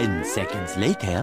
Ten seconds later...